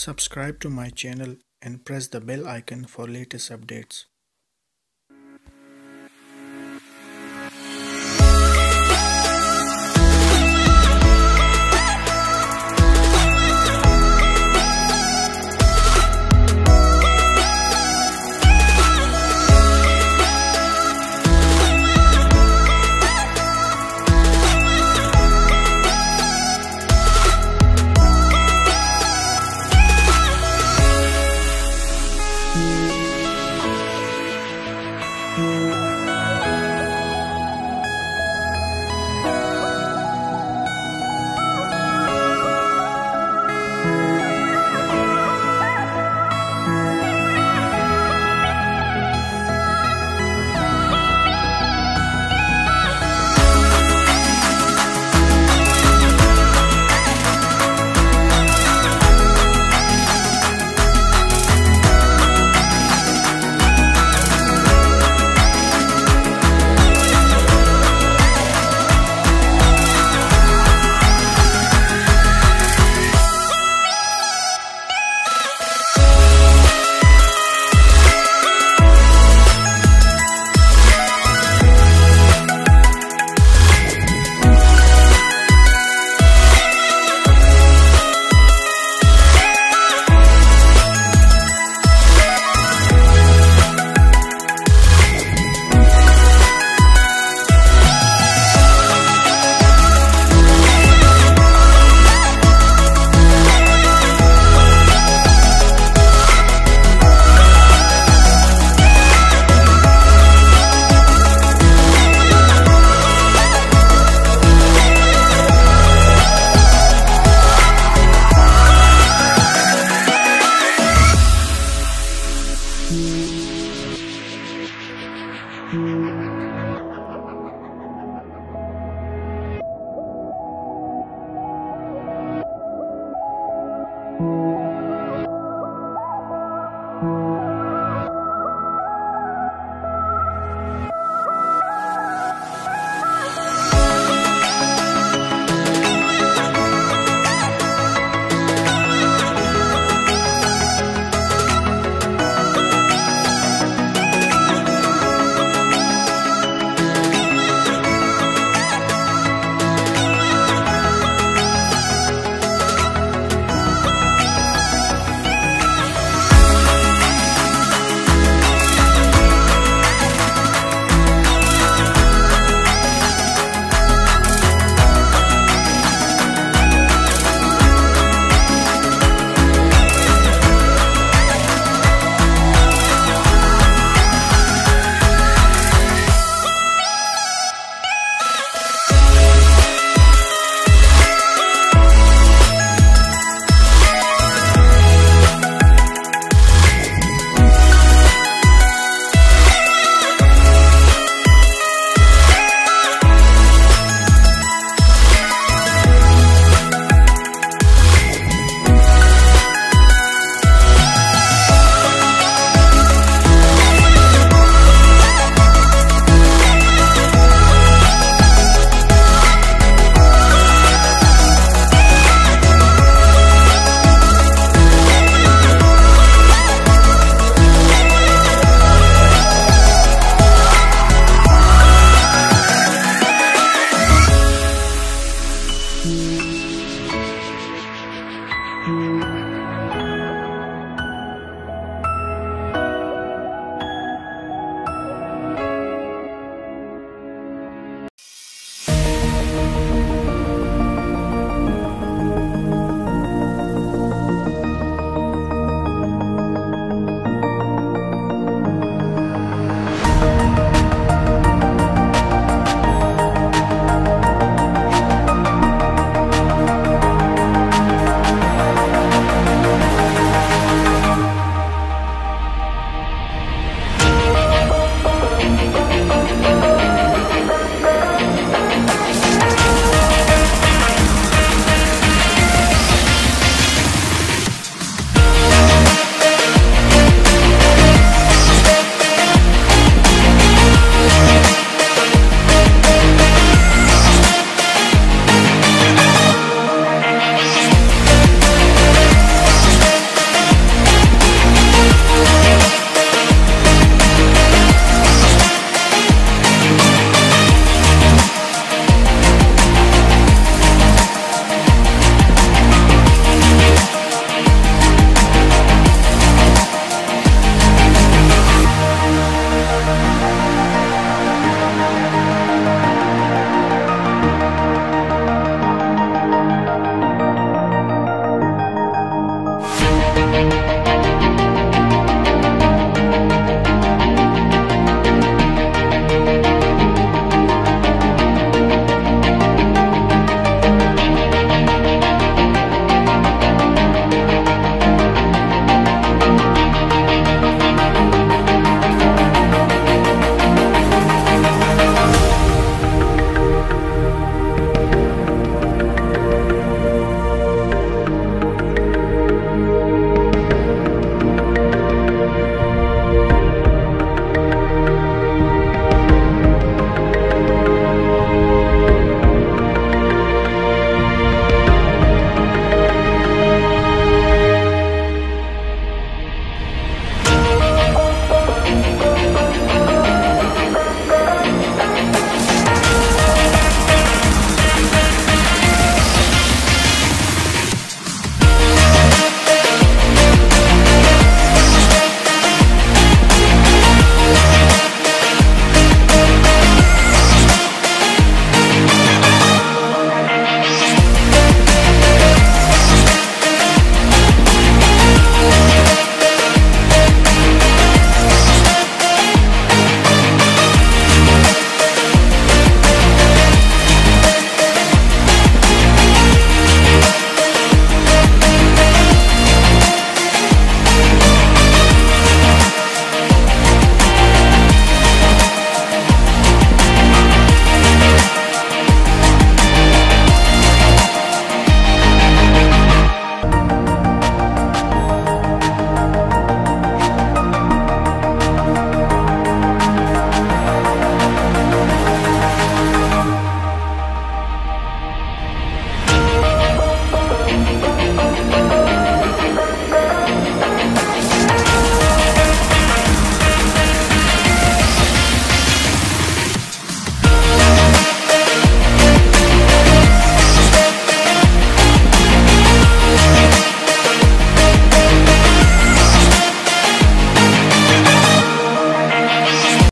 Subscribe to my channel and press the bell icon for latest updates.